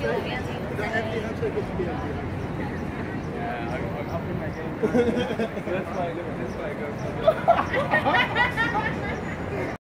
feel fancy. The Yeah, I'm, I'm my game. that's why I go. That's why I.